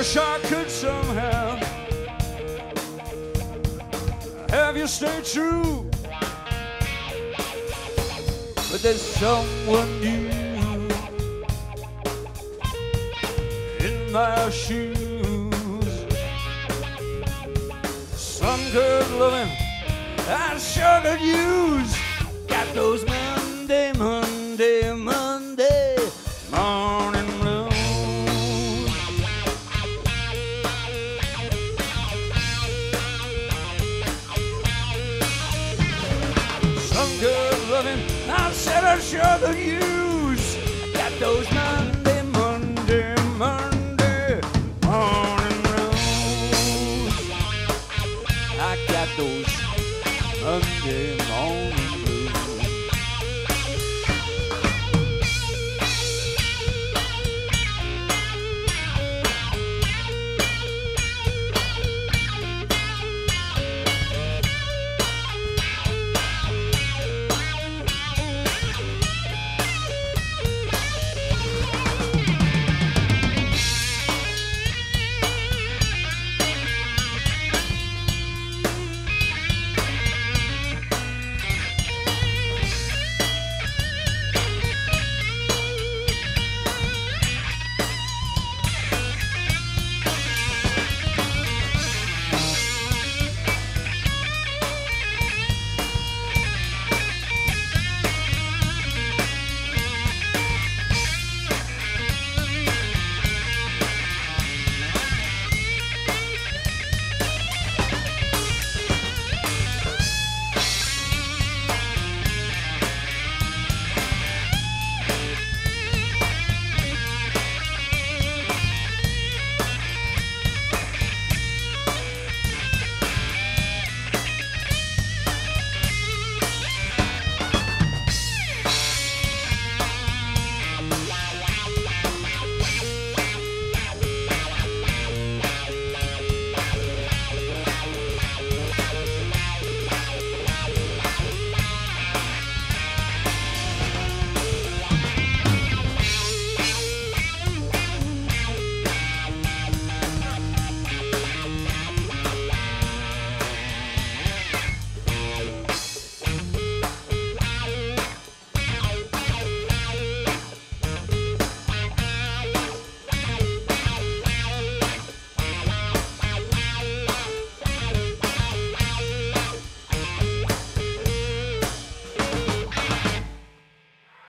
wish I could somehow have you stay true. But there's someone new in my shoes. Some good loving I sure could use. Got those Monday, of. I said I'd share the news. I got those Monday, Monday, Monday morning rolls. I got those Monday.